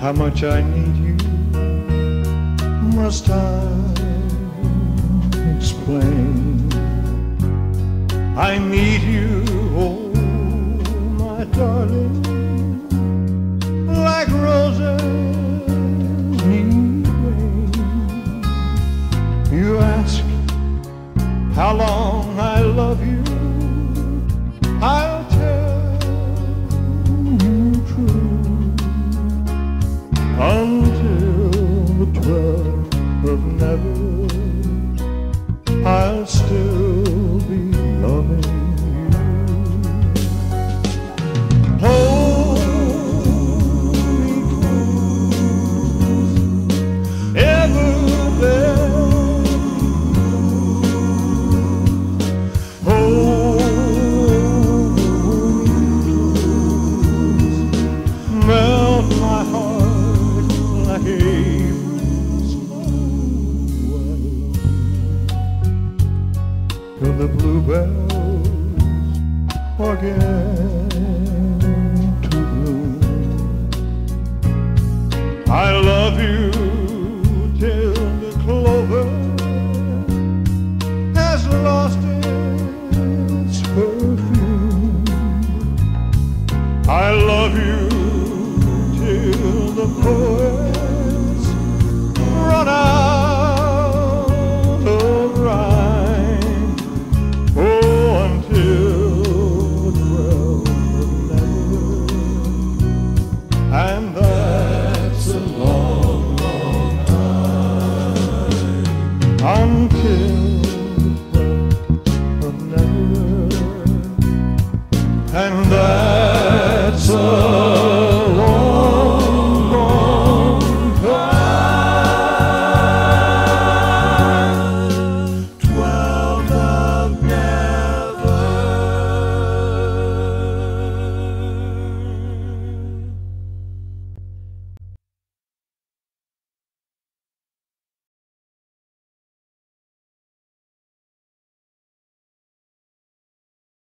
how much I need you. Must I explain? I need you, oh my darling, like roses need rain. You ask how long I love you. I'll the bluebells again to bloom. I love you till the clover has lost its perfume. I love you till the poet